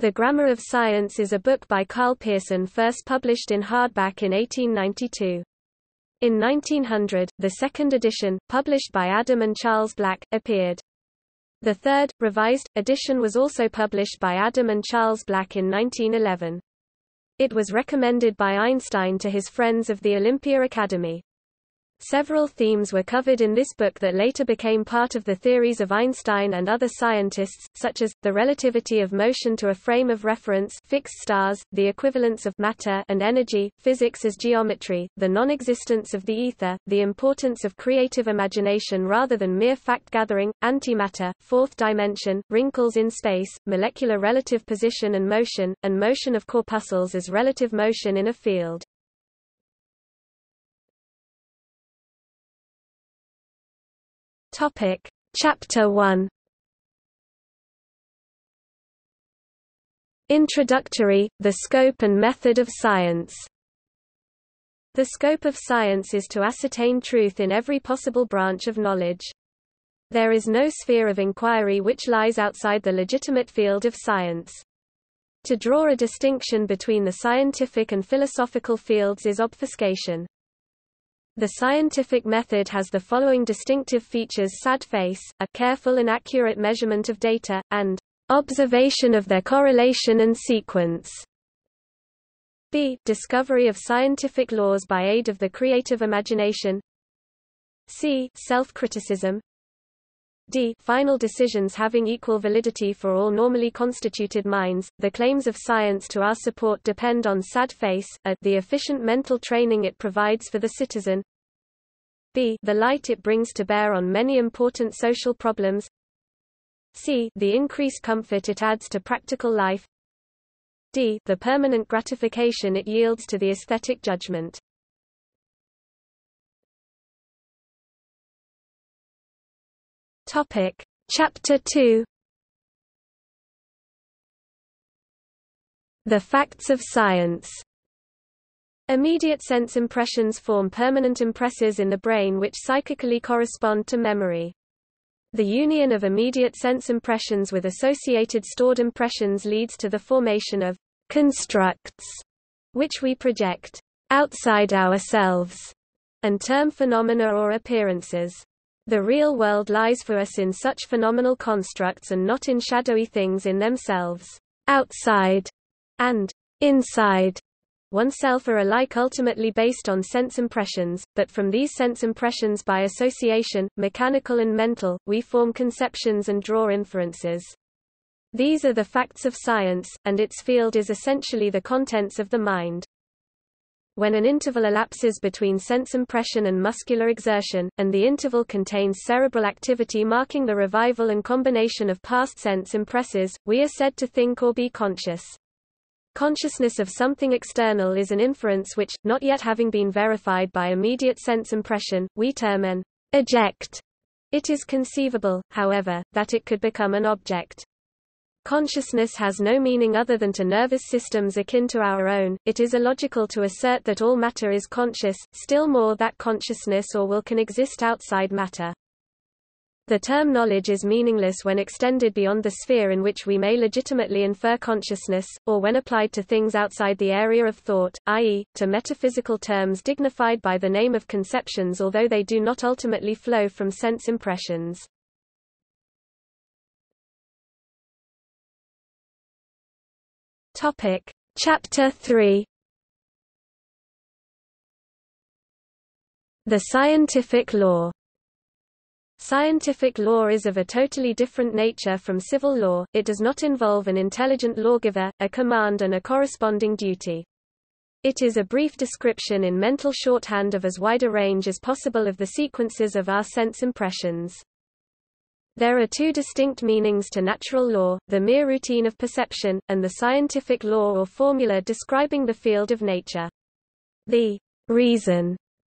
The Grammar of Science is a book by Karl Pearson first published in hardback in 1892. In 1900, the second edition, published by Adam and Charles Black, appeared. The third, revised, edition was also published by Adam and Charles Black in 1911. It was recommended by Einstein to his friends of the Olympia Academy. Several themes were covered in this book that later became part of the theories of Einstein and other scientists, such as, the relativity of motion to a frame of reference fixed stars, the equivalence of matter and energy, physics as geometry, the non-existence of the ether, the importance of creative imagination rather than mere fact-gathering, antimatter, fourth dimension, wrinkles in space, molecular relative position and motion, and motion of corpuscles as relative motion in a field. Topic: Chapter 1 Introductory, the scope and method of science The scope of science is to ascertain truth in every possible branch of knowledge. There is no sphere of inquiry which lies outside the legitimate field of science. To draw a distinction between the scientific and philosophical fields is obfuscation. The scientific method has the following distinctive features sad face, a careful and accurate measurement of data, and observation of their correlation and sequence. b. Discovery of scientific laws by aid of the creative imagination. c. Self-criticism. D. Final decisions having equal validity for all normally constituted minds. The claims of science to our support depend on sad face, a. The efficient mental training it provides for the citizen, b. The light it brings to bear on many important social problems c. The increased comfort it adds to practical life d. The permanent gratification it yields to the aesthetic judgment. Topic. Chapter 2 The facts of science Immediate sense impressions form permanent impresses in the brain which psychically correspond to memory. The union of immediate sense impressions with associated stored impressions leads to the formation of constructs, which we project outside ourselves and term phenomena or appearances. The real world lies for us in such phenomenal constructs and not in shadowy things in themselves. Outside and inside oneself are alike ultimately based on sense impressions, but from these sense impressions by association, mechanical and mental, we form conceptions and draw inferences. These are the facts of science, and its field is essentially the contents of the mind. When an interval elapses between sense impression and muscular exertion, and the interval contains cerebral activity marking the revival and combination of past sense impresses, we are said to think or be conscious. Consciousness of something external is an inference which, not yet having been verified by immediate sense impression, we term an object. It is conceivable, however, that it could become an object. Consciousness has no meaning other than to nervous systems akin to our own. It is illogical to assert that all matter is conscious, still more that consciousness or will can exist outside matter. The term knowledge is meaningless when extended beyond the sphere in which we may legitimately infer consciousness, or when applied to things outside the area of thought, i.e., to metaphysical terms dignified by the name of conceptions although they do not ultimately flow from sense impressions. Topic. Chapter 3 The scientific law Scientific law is of a totally different nature from civil law, it does not involve an intelligent lawgiver, a command and a corresponding duty. It is a brief description in mental shorthand of as wide a range as possible of the sequences of our sense impressions. There are two distinct meanings to natural law, the mere routine of perception, and the scientific law or formula describing the field of nature. The reason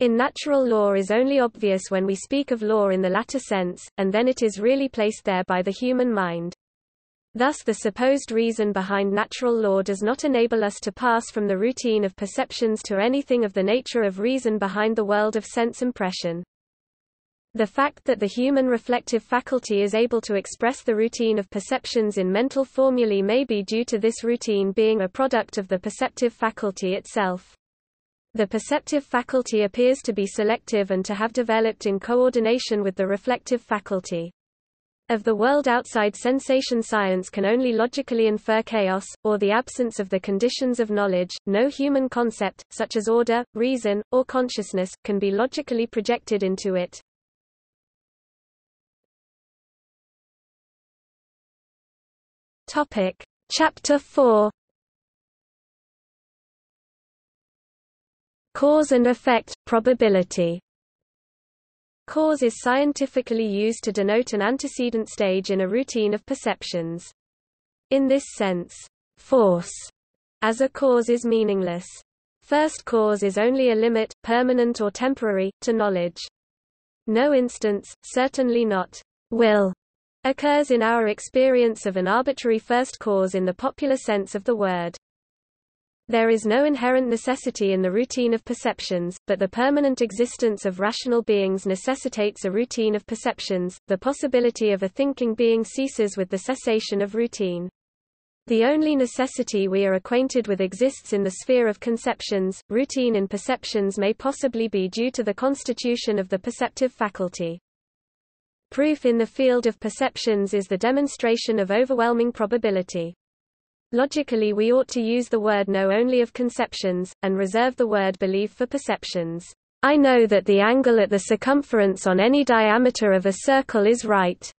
in natural law is only obvious when we speak of law in the latter sense, and then it is really placed there by the human mind. Thus the supposed reason behind natural law does not enable us to pass from the routine of perceptions to anything of the nature of reason behind the world of sense impression. The fact that the human reflective faculty is able to express the routine of perceptions in mental formulae may be due to this routine being a product of the perceptive faculty itself. The perceptive faculty appears to be selective and to have developed in coordination with the reflective faculty. Of the world outside sensation science can only logically infer chaos, or the absence of the conditions of knowledge. No human concept, such as order, reason, or consciousness, can be logically projected into it. Topic. Chapter 4 Cause and effect, probability Cause is scientifically used to denote an antecedent stage in a routine of perceptions. In this sense, force as a cause is meaningless. First cause is only a limit, permanent or temporary, to knowledge. No instance, certainly not will, occurs in our experience of an arbitrary first cause in the popular sense of the word. There is no inherent necessity in the routine of perceptions, but the permanent existence of rational beings necessitates a routine of perceptions. The possibility of a thinking being ceases with the cessation of routine. The only necessity we are acquainted with exists in the sphere of conceptions. Routine in perceptions may possibly be due to the constitution of the perceptive faculty. Proof in the field of perceptions is the demonstration of overwhelming probability. Logically we ought to use the word know only of conceptions, and reserve the word believe for perceptions. I know that the angle at the circumference on any diameter of a circle is right.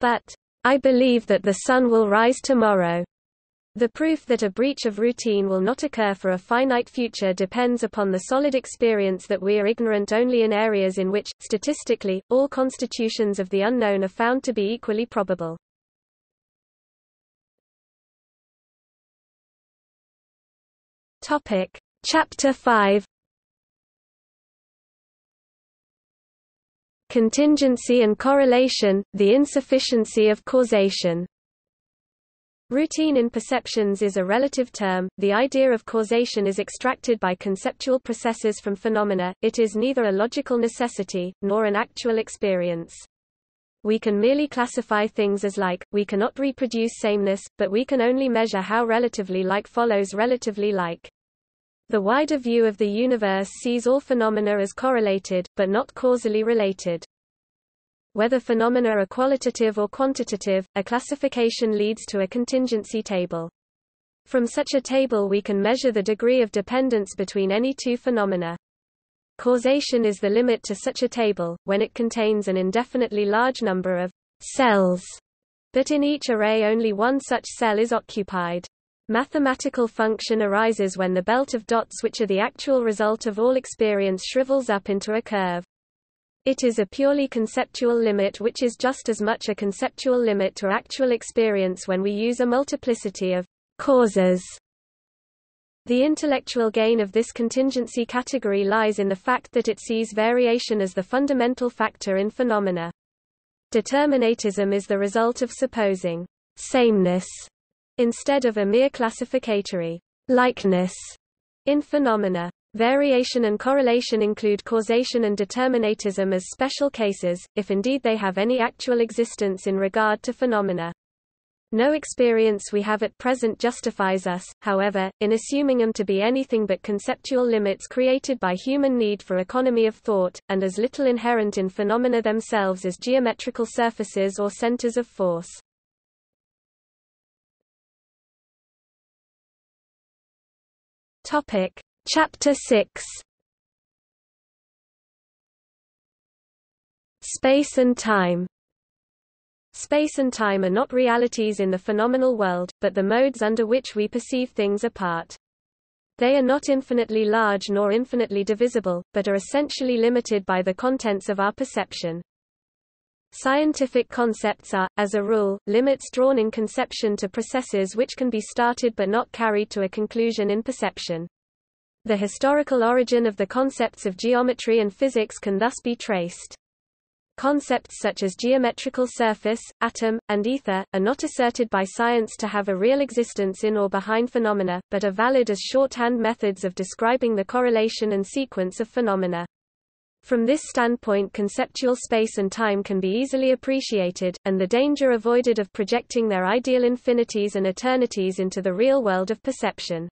But, I believe that the sun will rise tomorrow. The proof that a breach of routine will not occur for a finite future depends upon the solid experience that we are ignorant only in areas in which, statistically, all constitutions of the unknown are found to be equally probable. Topic. Chapter 5 Contingency and correlation, the insufficiency of causation Routine in perceptions is a relative term, the idea of causation is extracted by conceptual processes from phenomena, it is neither a logical necessity, nor an actual experience. We can merely classify things as like, we cannot reproduce sameness, but we can only measure how relatively like follows relatively like. The wider view of the universe sees all phenomena as correlated, but not causally related. Whether phenomena are qualitative or quantitative, a classification leads to a contingency table. From such a table we can measure the degree of dependence between any two phenomena. Causation is the limit to such a table, when it contains an indefinitely large number of cells, but in each array only one such cell is occupied. Mathematical function arises when the belt of dots which are the actual result of all experience shrivels up into a curve. It is a purely conceptual limit which is just as much a conceptual limit to actual experience when we use a multiplicity of causes. The intellectual gain of this contingency category lies in the fact that it sees variation as the fundamental factor in phenomena. Determinatism is the result of supposing sameness instead of a mere classificatory likeness in phenomena. Variation and correlation include causation and determinatism as special cases, if indeed they have any actual existence in regard to phenomena. No experience we have at present justifies us, however, in assuming them to be anything but conceptual limits created by human need for economy of thought, and as little inherent in phenomena themselves as geometrical surfaces or centers of force. Topic: Chapter 6 Space and time Space and time are not realities in the phenomenal world, but the modes under which we perceive things apart. They are not infinitely large nor infinitely divisible, but are essentially limited by the contents of our perception. Scientific concepts are, as a rule, limits drawn in conception to processes which can be started but not carried to a conclusion in perception. The historical origin of the concepts of geometry and physics can thus be traced. Concepts such as geometrical surface, atom, and ether, are not asserted by science to have a real existence in or behind phenomena, but are valid as shorthand methods of describing the correlation and sequence of phenomena. From this standpoint conceptual space and time can be easily appreciated, and the danger avoided of projecting their ideal infinities and eternities into the real world of perception.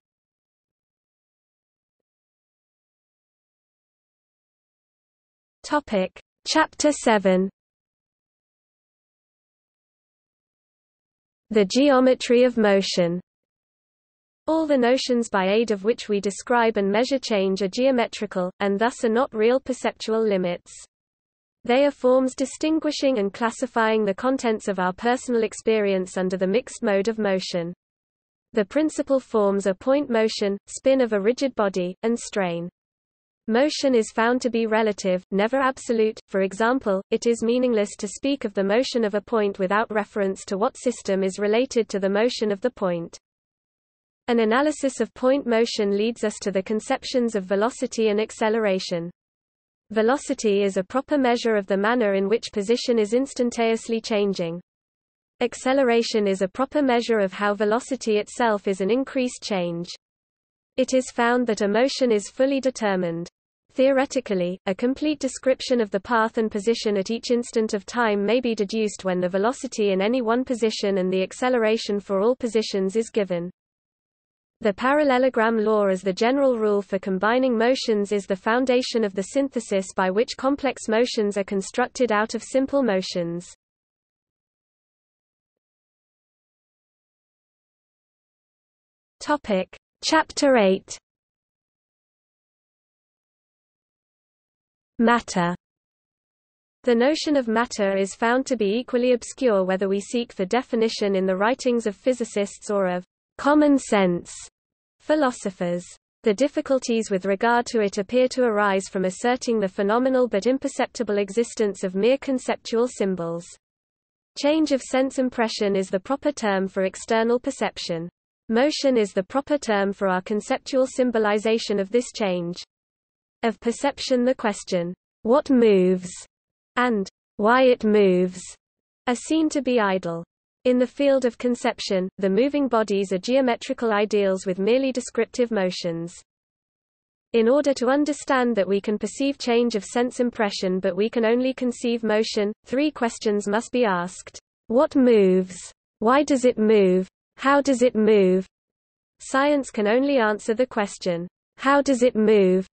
Topic. Chapter 7 The geometry of motion all the notions by aid of which we describe and measure change are geometrical, and thus are not real perceptual limits. They are forms distinguishing and classifying the contents of our personal experience under the mixed mode of motion. The principal forms are point motion, spin of a rigid body, and strain. Motion is found to be relative, never absolute, for example, it is meaningless to speak of the motion of a point without reference to what system is related to the motion of the point. An analysis of point motion leads us to the conceptions of velocity and acceleration. Velocity is a proper measure of the manner in which position is instantaneously changing. Acceleration is a proper measure of how velocity itself is an increased change. It is found that a motion is fully determined. Theoretically, a complete description of the path and position at each instant of time may be deduced when the velocity in any one position and the acceleration for all positions is given. The parallelogram law as the general rule for combining motions is the foundation of the synthesis by which complex motions are constructed out of simple motions. Chapter 8 Matter The notion of matter is found to be equally obscure whether we seek for definition in the writings of physicists or of common sense philosophers. The difficulties with regard to it appear to arise from asserting the phenomenal but imperceptible existence of mere conceptual symbols. Change of sense impression is the proper term for external perception. Motion is the proper term for our conceptual symbolization of this change. Of perception the question, what moves, and why it moves, are seen to be idle. In the field of conception, the moving bodies are geometrical ideals with merely descriptive motions. In order to understand that we can perceive change of sense impression but we can only conceive motion, three questions must be asked. What moves? Why does it move? How does it move? Science can only answer the question, how does it move?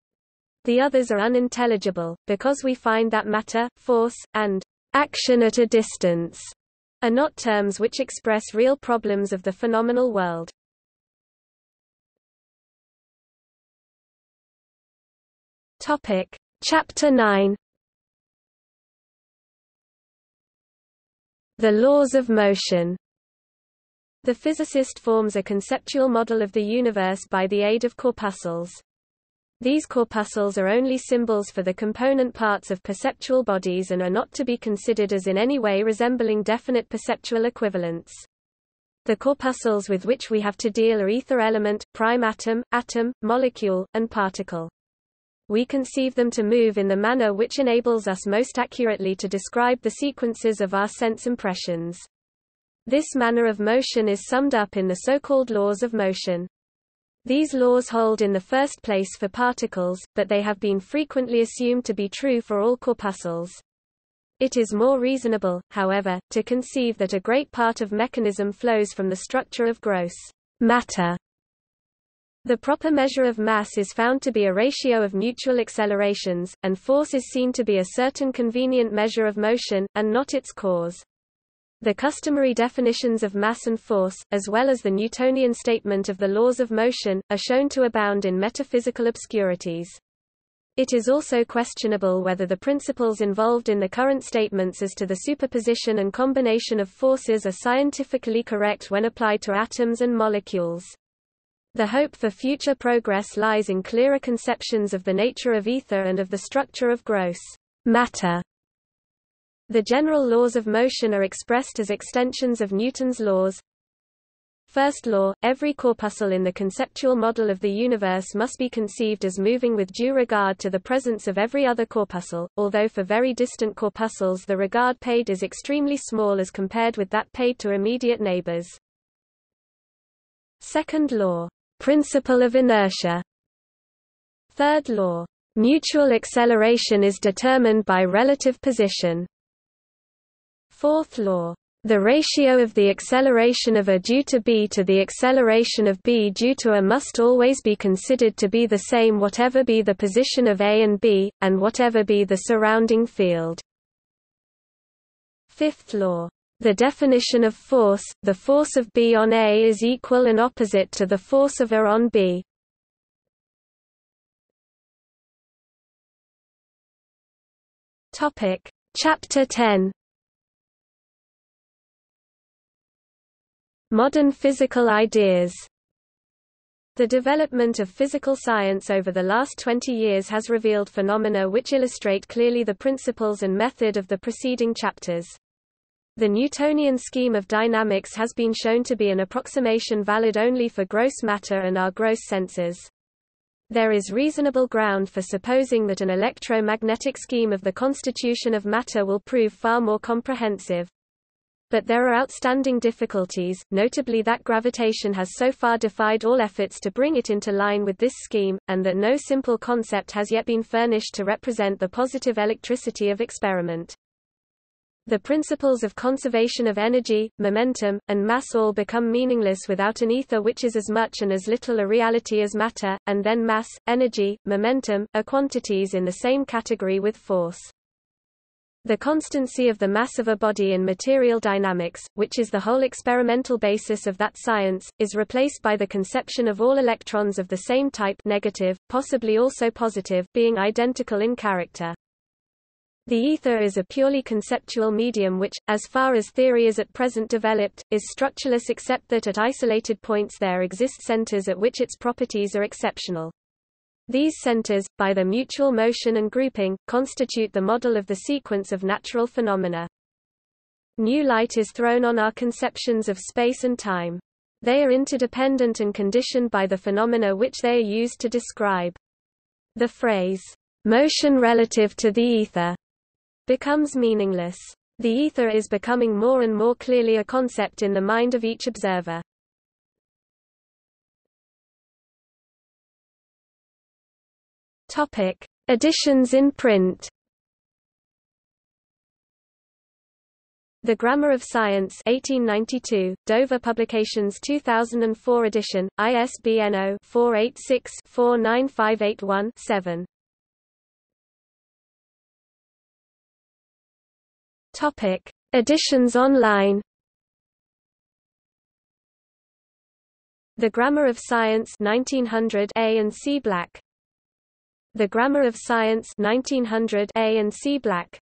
The others are unintelligible, because we find that matter, force, and action at a distance are not terms which express real problems of the phenomenal world. Topic. Chapter 9 The laws of motion The physicist forms a conceptual model of the universe by the aid of corpuscles. These corpuscles are only symbols for the component parts of perceptual bodies and are not to be considered as in any way resembling definite perceptual equivalents. The corpuscles with which we have to deal are ether element, prime atom, atom, molecule, and particle. We conceive them to move in the manner which enables us most accurately to describe the sequences of our sense impressions. This manner of motion is summed up in the so-called laws of motion. These laws hold in the first place for particles, but they have been frequently assumed to be true for all corpuscles. It is more reasonable, however, to conceive that a great part of mechanism flows from the structure of gross matter. The proper measure of mass is found to be a ratio of mutual accelerations, and force is seen to be a certain convenient measure of motion, and not its cause. The customary definitions of mass and force, as well as the Newtonian statement of the laws of motion, are shown to abound in metaphysical obscurities. It is also questionable whether the principles involved in the current statements as to the superposition and combination of forces are scientifically correct when applied to atoms and molecules. The hope for future progress lies in clearer conceptions of the nature of ether and of the structure of gross matter. The general laws of motion are expressed as extensions of Newton's laws. First law, every corpuscle in the conceptual model of the universe must be conceived as moving with due regard to the presence of every other corpuscle, although for very distant corpuscles the regard paid is extremely small as compared with that paid to immediate neighbors. Second law, principle of inertia. Third law, Mutual acceleration is determined by relative position. Fourth law. The ratio of the acceleration of A due to B to the acceleration of B due to A must always be considered to be the same whatever be the position of A and B, and whatever be the surrounding field. Fifth law. The definition of force, the force of B on A is equal and opposite to the force of A on B. Chapter 10. Modern physical ideas. The development of physical science over the last 20 years has revealed phenomena which illustrate clearly the principles and method of the preceding chapters. The Newtonian scheme of dynamics has been shown to be an approximation valid only for gross matter and our gross senses. There is reasonable ground for supposing that an electromagnetic scheme of the constitution of matter will prove far more comprehensive. But there are outstanding difficulties, notably that gravitation has so far defied all efforts to bring it into line with this scheme, and that no simple concept has yet been furnished to represent the positive electricity of experiment. The principles of conservation of energy, momentum, and mass all become meaningless without an ether which is as much and as little a reality as matter, and then mass, energy, momentum, are quantities in the same category with force. The constancy of the mass of a body in material dynamics, which is the whole experimental basis of that science, is replaced by the conception of all electrons of the same type negative, possibly also positive, being identical in character. The ether is a purely conceptual medium which, as far as theory is at present developed, is structureless except that at isolated points there exist centers at which its properties are exceptional. These centers, by their mutual motion and grouping, constitute the model of the sequence of natural phenomena. New light is thrown on our conceptions of space and time. They are interdependent and conditioned by the phenomena which they are used to describe. The phrase, motion relative to the ether, becomes meaningless. The ether is becoming more and more clearly a concept in the mind of each observer. Topic: Editions in print. The Grammar of Science 1892, Dover Publications 2004 edition, ISBN 0-486-49581-7. Topic: Editions online. The Grammar of Science 1900 A and C Black. The Grammar of Science 1900 A and C Black.